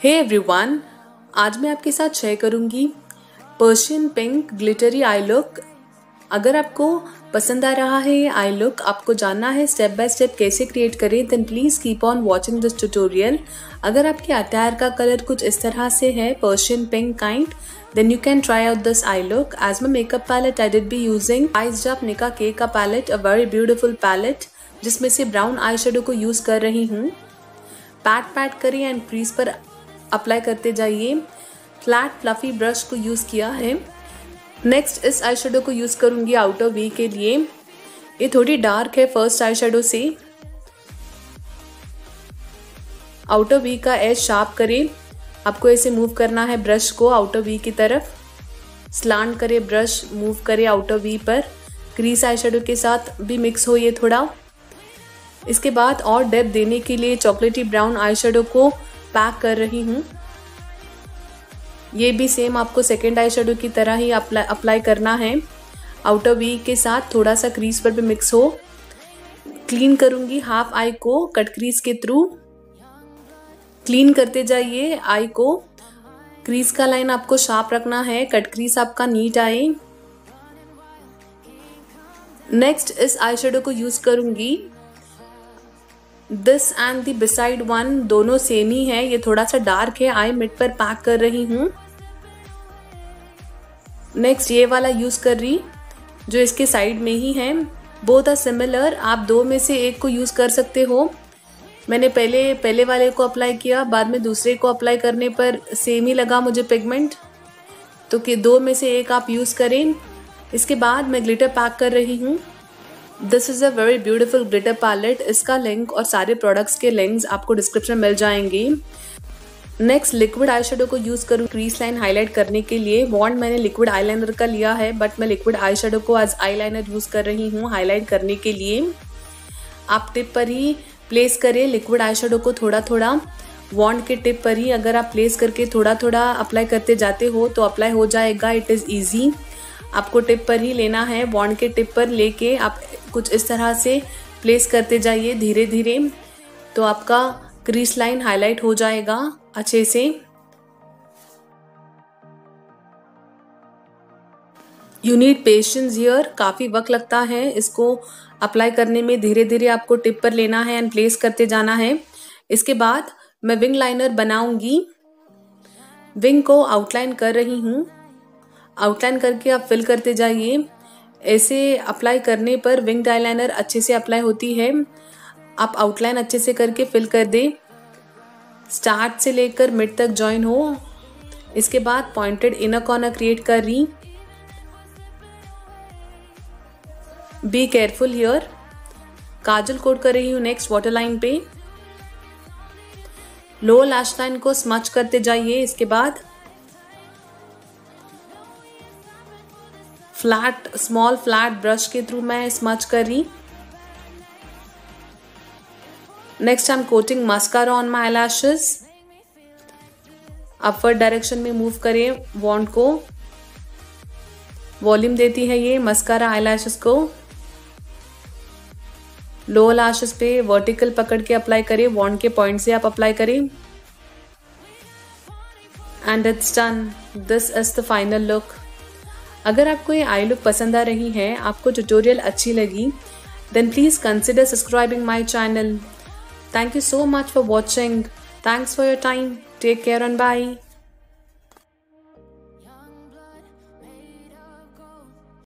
Hey everyone आज मैं आपके साथ शेयर करूँगी Persian pink glittery eye look अगर आपको पसंद आ रहा है ये आई लुक आपको जानना है स्टेप बाय स्टेप कैसे क्रिएट करें then please keep on watching this tutorial अगर आपके अटायर का कलर कुछ इस तरह से है Persian pink kind then you can try out this eye look as my makeup palette, I did be using Eyes Jap Nika K का palette a very beautiful palette जिसमें से ब्राउन आई को use कर रही हूँ। Pat pat करिए and crease पर apply करते जाइए। फ्लैट फ्लफी ब्रश को यूज़ किया है। नेक्स्ट इस आई को यूज़ करूँगी आउटर वी के लिए। ये थोड़ी डार्क है फ़र्स्ट आई से। आउटर वी का एज शार्प करें। आपको ऐसे मूव करना है ब्रश को आउटर वी की तरफ़। स्लांट करे ब्रश मूव करे आउटर वी पर। क्रीस आई के साथ भी मिक्स हो ये थोड़ा। इसके बाद और डेप देने के लिए चॉकलेटी ब्राउन आई को पैक कर रही हूँ। ये भी सेम आपको सेकेंड आई की तरह ही अप्लाई अप्लाई करना है। आउटर वी के साथ थोड़ा सा क्रीज पर भी मिक्स हो। क्लीन करूँगी हाफ़ आई को कट क्रीज के थ्रू क्लीन करते जाइए आई को। क्रीज का लाइन आपको शार्प रखना है। कट क्रीज आपका नीट आए। नेक्स्ट इस आई को यूज़ करूँगी। This and the beside one दोनों सेम ही है। ये थोड़ा सा डार्क है। आई मिड पर पैक कर रही हूँ। नेक्स्ट ये वाला यूज़ कर रही, जो इसके साइड में ही है। बोथ आर सिमिलर आप दो में से एक को यूज़ कर सकते हो। मैंने पहले पहले वाले को अप्लाई किया, बाद में दूसरे को अप्लाई करने पर सेम ही लगा मुझे पिगमेंट तो कि दो में से एक आप यूज़ करें। इसके बाद मैं ग्लिटर पैक कर रही हूँ। This is a very beautiful glitter palette इसका लिंक और सारे प्रोडक्ट्स के लिंक्स आपको डिस्क्रिप्शन मिल जाएँगे। नेक्स्ट लिक्विड आई को यूज़ करूँ क्रीज लाइन हाईलाइट करने के लिए। वॉन्ड मैंने लिक्विड आईलाइनर का लिया है बट मैं लिक्विड आई को आज आई लाइनर यूज़ कर रही हूँ हाईलाइट करने के लिए। आप टिप पर ही प्लेस करें लिक्विड आई को थोड़ा थोड़ा वॉन्ड के टिप पर ही अगर आप प्लेस करके थोड़ा थोड़ा अप्लाई करते जाते हो तो अप्लाई हो जाएगा इट इज़ ईजी आपको टिप पर ही लेना है वॉन्ड के टिप पर लेके आप कुछ इस तरह से प्लेस करते जाइए धीरे धीरे तो आपका क्रीस लाइन हाईलाइट हो जाएगा अच्छे से। यू नीड पेशेंस हियर काफ़ी वक्त लगता है इसको अप्लाई करने में। धीरे धीरे आपको टिप पर लेना है एंड प्लेस करते जाना है। इसके बाद मैं विंग लाइनर बनाऊँगी। विंग को आउटलाइन कर रही हूँ। आउटलाइन करके आप फिल करते जाइए। ऐसे अप्लाई करने पर विंग आईलाइनर अच्छे से अप्लाई होती है। आप आउटलाइन अच्छे से करके फिल कर दें। स्टार्ट से लेकर मिड तक ज्वाइन हो। इसके बाद पॉइंटेड इनर कॉर्नर क्रिएट कर रही। बी केयरफुल हियर काजल कोट कर रही हूँ नेक्स्ट वाटर लाइन पे। लोअर लास्ट लाइन को स्मच करते जाइए। इसके बाद फ्लैट स्मॉल फ्लैट ब्रश के थ्रू मैं स्मच कर रही। Next I am coating mascara on my lashes upward direction में मूव करें वॉन्ड को। वॉल्यूम देती है ये मस्कारा आई को। लोअर लैशेस पे वर्टिकल पकड़ के अप्लाई करें वॉन्ड के पॉइंट से आप अप्लाई करें। And it's done this is the final look अगर आपको ये आई लुक पसंद आ रही है, आपको ट्यूटोरियल अच्छी लगी then please consider subscribing my channel thank you so much for watching thanks for your time take care and bye